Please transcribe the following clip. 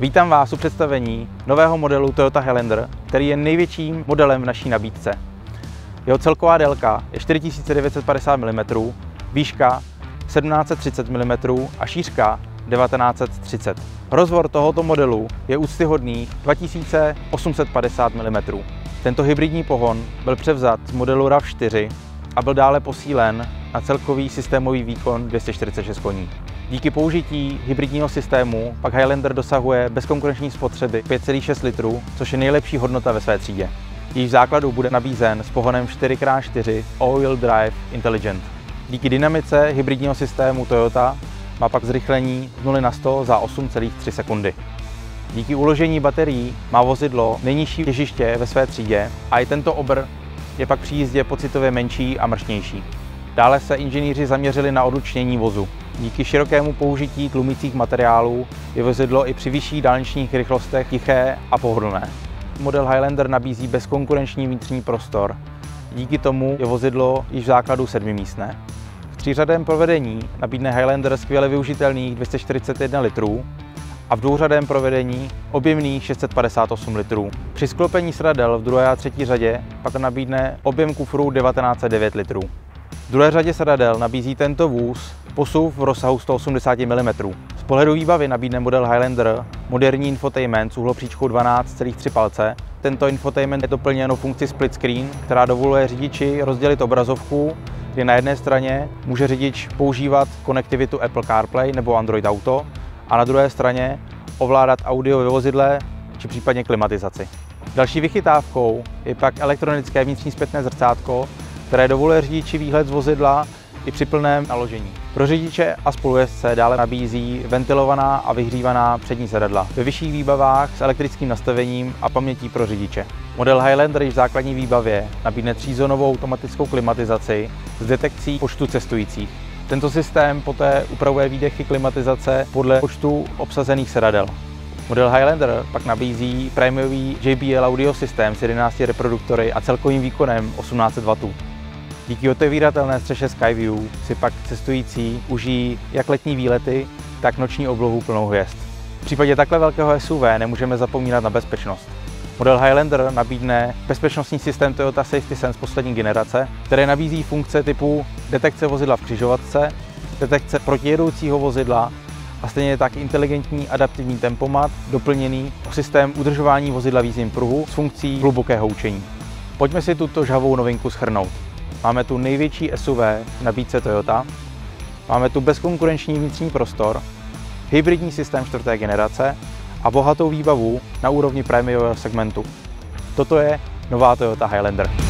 Vítám vás u představení nového modelu Toyota Highlander, který je největším modelem v naší nabídce. Jeho celková délka je 4950 mm, výška 1730 mm a šířka 1930. Rozvor tohoto modelu je úctyhodný 2850 mm. Tento hybridní pohon byl převzat z modelu RAV4 a byl dále posílen na celkový systémový výkon 246 koní. Díky použití hybridního systému pak Highlander dosahuje bezkonkurenční spotřeby 5,6 litrů, což je nejlepší hodnota ve své třídě. Její v základu bude nabízen s pohonem 4x4 All-Wheel Drive Intelligent. Díky dynamice hybridního systému Toyota má pak zrychlení z 0 na 100 za 8,3 sekundy. Díky uložení baterií má vozidlo nejnižší těžiště ve své třídě a i tento obr je pak při jízdě pocitově menší a mršnější. Dále se inženýři zaměřili na odlučnění vozu. Díky širokému použití tlumících materiálů je vozidlo i při vyšších dálničních rychlostech tiché a pohodlné. Model Highlander nabízí bezkonkurenční vnitřní prostor. Díky tomu je vozidlo již v základu sedmimístné. V třířadém provedení nabídne Highlander skvěle využitelných 241 litrů a v dvouřadém provedení objemný 658 litrů. Při sklopení sradel v druhé a třetí řadě pak nabídne objem kufru 1909 litrů. V druhé řadě sedadel nabízí tento vůz posuv v rozsahu 180 mm. Z pohledu výbavy nabídne model Highlander moderní infotainment s uhlopříčkou 12,3 palce. Tento infotainment je doplněno funkci split screen, která dovoluje řidiči rozdělit obrazovku, kdy na jedné straně může řidič používat konektivitu Apple CarPlay nebo Android Auto a na druhé straně ovládat audio ve vozidle či případně klimatizaci. Další vychytávkou je pak elektronické vnitřní zpětné zrcátko, které dovoluje řidiči výhled z vozidla i při plném naložení. Pro řidiče a spolujezdce dále nabízí ventilovaná a vyhřívaná přední sedadla ve vyšších výbavách s elektrickým nastavením a pamětí pro řidiče. Model Highlander v základní výbavě nabídne třízónovou automatickou klimatizaci s detekcí počtu cestujících. Tento systém poté upravuje výdechy klimatizace podle počtu obsazených sedadel. Model Highlander pak nabízí prémiový JBL audio systém s 11 reproduktory a celkovým výkonem 1800 W. Díky otevíratelné střeše Skyview si pak cestující užijí jak letní výlety, tak noční oblohu plnou hvězd. V případě takhle velkého SUV nemůžeme zapomínat na bezpečnost. Model Highlander nabídne bezpečnostní systém Toyota Safety Sense poslední generace, které nabízí funkce typu detekce vozidla v křižovatce, detekce protijedoucího vozidla a stejně tak inteligentní adaptivní tempomat doplněný o systém udržování vozidla v pruhu s funkcí hlubokého učení. Pojďme si tuto žhavou novinku schrnout. Máme tu největší SUV v nabídce Toyota, máme tu bezkonkurenční vnitřní prostor, hybridní systém čtvrté generace a bohatou výbavu na úrovni prémiového segmentu. Toto je nová Toyota Highlander.